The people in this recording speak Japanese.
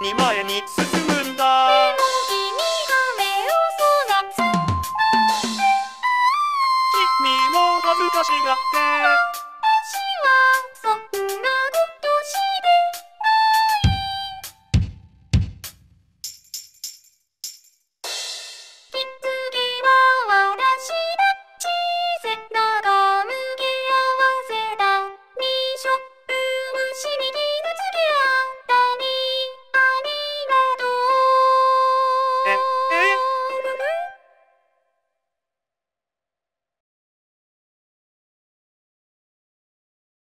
に前に進むんだ君も恥ずかしがって